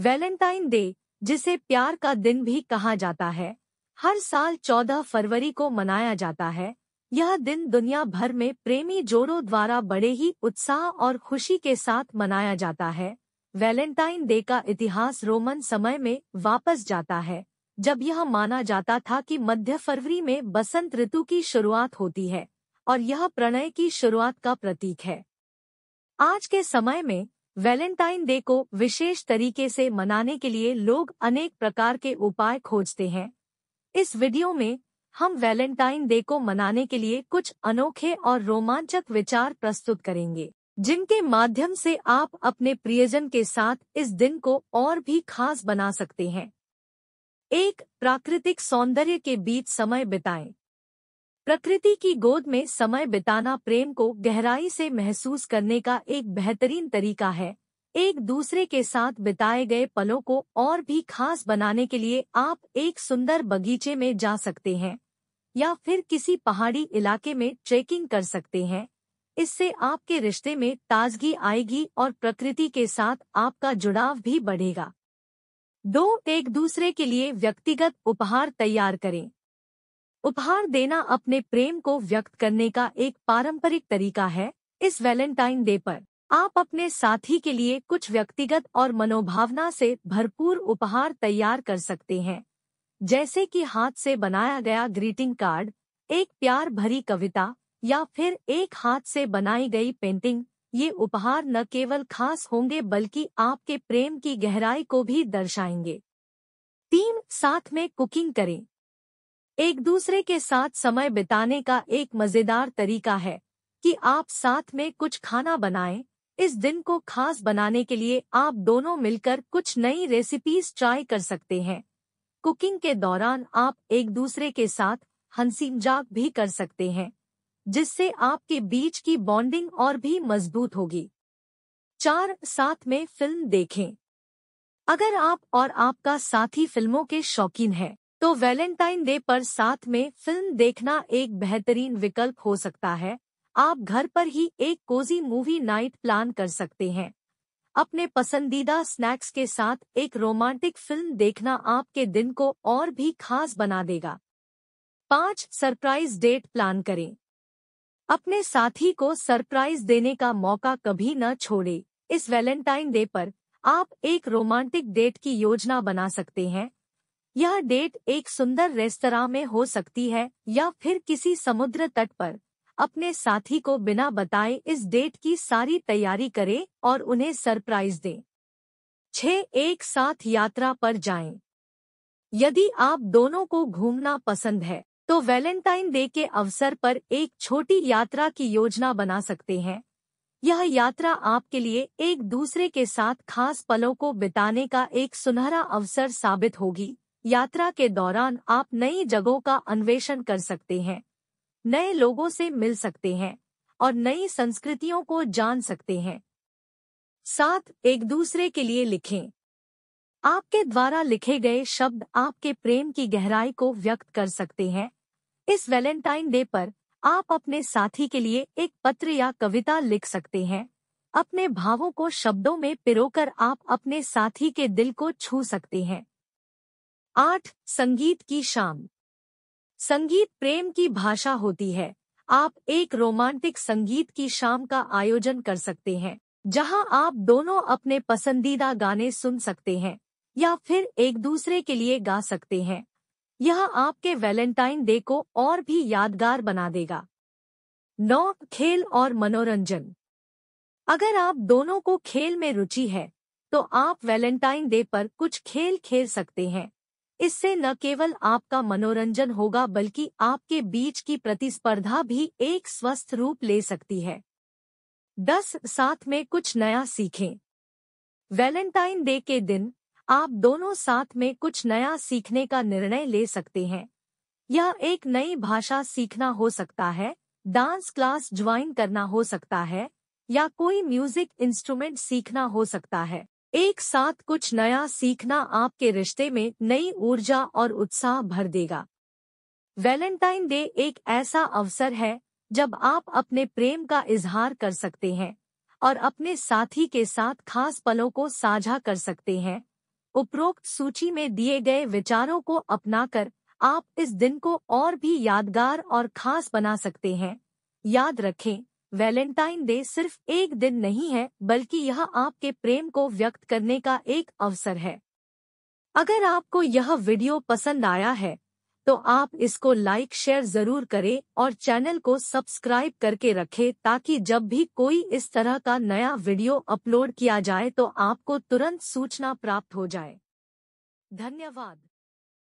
Valentine day, जिसे प्यार का दिन भी कहा जाता है, हर साल 14 फरवरी को मनाया जाता है। यह दिन दुनिया भर में प्रेमी जोड़ों द्वारा बड़े ही उत्साह और खुशी के साथ मनाया जाता है। वैलेंटाइन डे का इतिहास रोमन समय में वापस जाता है, जब यह माना जाता था कि मध्य फरवरी में बसंत ऋतु की शुरुआत होती है, और यह प्रणय की शुरुआत का प्रतीक है। आज के समय में वैलेंटाइन डे को विशेष तरीके से मनाने के लिए लोग अनेक प्रकार के उपाय खोजते हैं। इस वीडियो में हम वैलेंटाइन डे को मनाने के लिए कुछ अनोखे और रोमांचक विचार प्रस्तुत करेंगे, जिनके माध्यम से आप अपने प्रियजन के साथ इस दिन को और भी खास बना सकते हैं। एक, प्राकृतिक सौंदर्य के बीच समय बिताएँ। प्रकृति की गोद में समय बिताना प्रेम को गहराई से महसूस करने का एक बेहतरीन तरीका है। एक दूसरे के साथ बिताए गए पलों को और भी खास बनाने के लिए आप एक सुंदर बगीचे में जा सकते हैं, या फिर किसी पहाड़ी इलाके में ट्रेकिंग कर सकते हैं। इससे आपके रिश्ते में ताजगी आएगी और प्रकृति के साथ आपका जुड़ाव भी बढ़ेगा। दो, एक दूसरे के लिए व्यक्तिगत उपहार तैयार करें। उपहार देना अपने प्रेम को व्यक्त करने का एक पारंपरिक तरीका है, इस वैलेंटाइन डे पर। आप अपने साथी के लिए कुछ व्यक्तिगत और मनोभावना से भरपूर उपहार तैयार कर सकते हैं। जैसे कि हाथ से बनाया गया ग्रीटिंग कार्ड, एक प्यार भरी कविता, या फिर एक हाथ से बनाई गई पेंटिंग, ये उपहार न केवल खास होंगे बल्कि आपके प्रेम की गहराई को भी दर्शाएँगे। तीन, साथ में कुकिंग करें। एक दूसरे के साथ समय बिताने का एक मज़ेदार तरीका है कि आप साथ में कुछ खाना बनाएँ। इस दिन को खास बनाने के लिए आप दोनों मिलकर कुछ नई रेसिपीज़ ट्राई कर सकते हैं। कुकिंग के दौरान आप एक दूसरे के साथ हँसी मज़ाक भी कर सकते हैं, जिससे आपके बीच की बॉन्डिंग और भी मज़बूत होगी। चार, साथ में फ़िल्म देखें। अगर आप और आपका साथी फ़िल्मों के शौकीन है तो वैलेंटाइन डे पर साथ में फ़िल्म देखना एक बेहतरीन विकल्प हो सकता है। आप घर पर ही एक कोजी मूवी नाइट प्लान कर सकते हैं। अपने पसंदीदा स्नैक्स के साथ एक रोमांटिक फ़िल्म देखना आपके दिन को और भी खास बना देगा। पाँच सरप्राइज़ डेट प्लान करें। अपने साथी को सरप्राइज़ देने का मौका कभी न छोड़े। इस वैलेंटाइन डे पर आप एक रोमांटिक डेट की योजना बना सकते हैं। यह डेट एक सुंदर रेस्तरा में हो सकती है या फिर किसी समुद्र तट पर। अपने साथी को बिना बताए इस डेट की सारी तैयारी करें और उन्हें सरप्राइज़ दें। छह एक साथ यात्रा पर जाएँ। यदि आप दोनों को घूमना पसंद है तो वैलेंटाइन डे के अवसर पर एक छोटी यात्रा की योजना बना सकते हैं। यह यात्रा आपके लिए एक दूसरे के साथ खास पलों को बिताने का एक सुनहरा अवसर साबित होगी। यात्रा के दौरान आप नई जगहों का अन्वेषण कर सकते हैं, नए लोगों से मिल सकते हैं और नई संस्कृतियों को जान सकते हैं। साथ एक दूसरे के लिए लिखें। आपके द्वारा लिखे गए शब्द आपके प्रेम की गहराई को व्यक्त कर सकते हैं। इस वैलेंटाइन डे पर आप अपने साथी के लिए एक पत्र या कविता लिख सकते हैं। अपने भावों को शब्दों में पिरोकर आप अपने साथी के दिल को छू सकते हैं। आठ, संगीत की शाम संगीत प्रेम की भाषा होती है। आप एक रोमांटिक संगीत की शाम का आयोजन कर सकते हैं, जहाँ आप दोनों अपने पसंदीदा गाने सुन सकते हैं, या फिर एक दूसरे के लिए गा सकते हैं। यह आपके वैलेंटाइन डे को और भी यादगार बना देगा। नौ, खेल और मनोरंजन। अगर आप दोनों को खेल में रुचि है तो आप वैलेंटाइन डे पर कुछ खेल खेल सकते हैं। इससे न केवल आपका मनोरंजन होगा, बल्कि आपके बीच की प्रतिस्पर्धा भी एक स्वस्थ रूप ले सकती है। दस, साथ में कुछ नया सीखें। वैलेंटाइन डे के दिन, आप दोनों साथ में कुछ नया सीखने का निर्णय ले सकते हैं। यह एक नई भाषा सीखना हो सकता है, डांस क्लास ज्वाइन करना हो सकता है, या कोई म्यूज़िक इंस्ट्रूमेंट सीखना हो सकता है। एक साथ कुछ नया सीखना आपके रिश्ते में नई ऊर्जा और उत्साह भर देगा। वैलेंटाइन डे एक ऐसा अवसर है जब आप अपने प्रेम का इजहार कर सकते हैं और अपने साथी के साथ खास पलों को साझा कर सकते हैं। उपरोक्त सूची में दिए गए विचारों को अपनाकर आप इस दिन को और भी यादगार और खास बना सकते हैं। याद रखें वैलेंटाइन डे सिर्फ़ एक दिन नहीं है, बल्कि यह आपके प्रेम को व्यक्त करने का एक अवसर है। अगर आपको यह वीडियो पसंद आया है तो आप इसको लाइक, शेयर ज़रूर करें और चैनल को सब्सक्राइब करके रखें ताकि जब भी कोई इस तरह का नया वीडियो अपलोड किया जाए तो आपको तुरंत सूचना प्राप्त हो जाए। धन्यवाद।